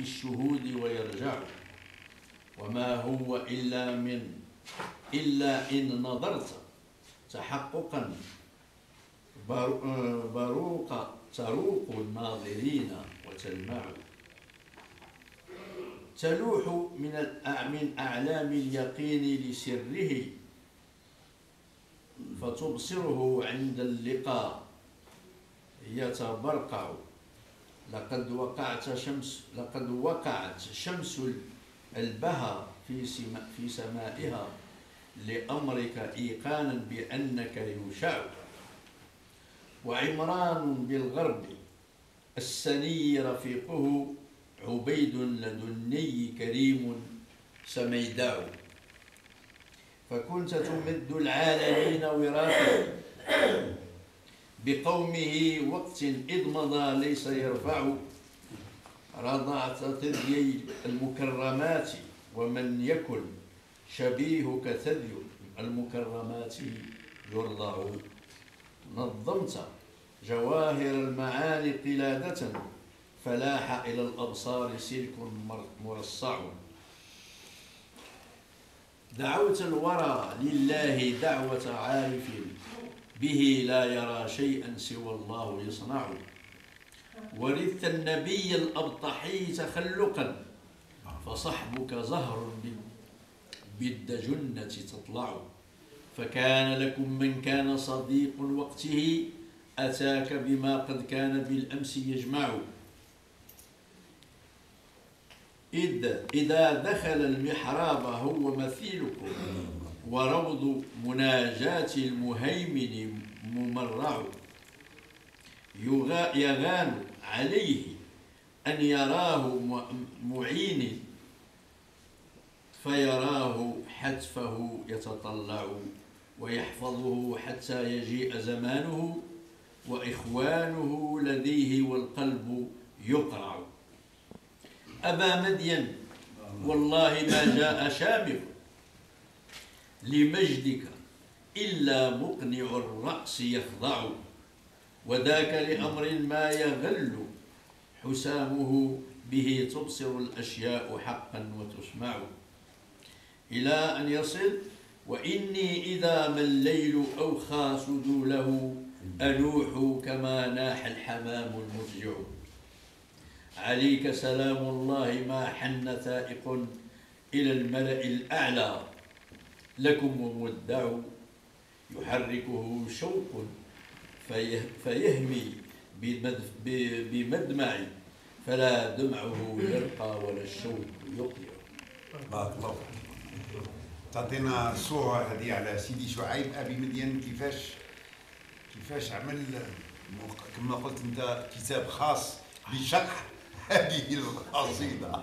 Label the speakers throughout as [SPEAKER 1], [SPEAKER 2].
[SPEAKER 1] في الشهود ويرجع. وما هو إلا من إلا إن نظرت تحققا. بروق تروق الناظرين وتلمع. تلوح من من أعلام اليقين لسره. فتبصره عند اللقاء يتبرقع. لقد وقعت شمس لقد وقعت شمس البهى في سما في سمائها لأمرك إيقانا بأنك يشاع وعمران بالغرب السني رفيقه عبيد لدني كريم سميداع. فكنت تمد العالمين وراثا بقومه وقت إذ مضى ليس يرفع رضعت ثديي المكرمات ومن يكن شبيهك ثدي المكرمات يرضع. نظمت جواهر المعاني قلادة فلاح إلى الأبصار سلك مر- مرصع. دعوت الورى لله دعوة عارف. به لا يرى شيئا سوى الله يصنع ورثت النبي الأبطحي تخلقا فصحبك زهر بال- بالدجنة تطلع. فكان لكم من كان صديق وقته أتاك بما قد كان بالأمس يجمع. إذ إذا دخل المحراب هو مثيلكم. وروض مناجاة المهيمن ممرع. يغا- يغان عليه أن يراه معين فيراه حتفه يتطلع ويحفظه حتى يجيء زمانه وإخوانه لديه والقلب يقرع. أبا مدين والله ما جاء شامخ لمجدك إلا مقنع الرأس يخضع. وذاك لأمر ما يغل حسامه به تبصر الأشياء حقا وتسمع. إلى أن يصل وإني إذا ما الليل أوخى سدوله أنوح كما ناح الحمام المفجع عليك سلام الله ما حن ثائق إلى الملأ الأعلى. لكم مودع يحركه شوق فيه فيهمي بمدمع فلا دمعه يرقى ولا الشوق يقلع
[SPEAKER 2] بارك الله. تعطينا صورة هذه على سيدي شعيب أبي مدين. كيفاش كيفاش عمل؟ كما قلت أنت كتاب خاص بشرح هذه القصيدة.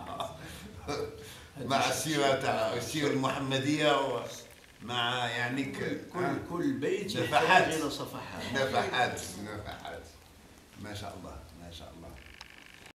[SPEAKER 2] مع السيرة تاع السيرة المحمدية ومع يعني ك-
[SPEAKER 1] كل كل بيت
[SPEAKER 2] نفحات. نفحات نفحات. ما شاء الله ما شاء الله.